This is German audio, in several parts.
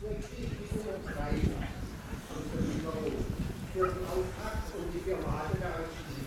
für den Auftrag und die Beratung der Architekten.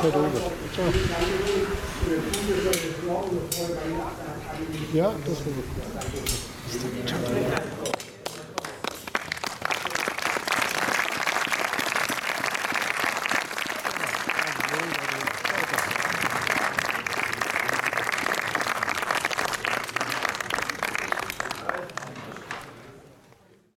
Tätig waren. Ja, das war gut.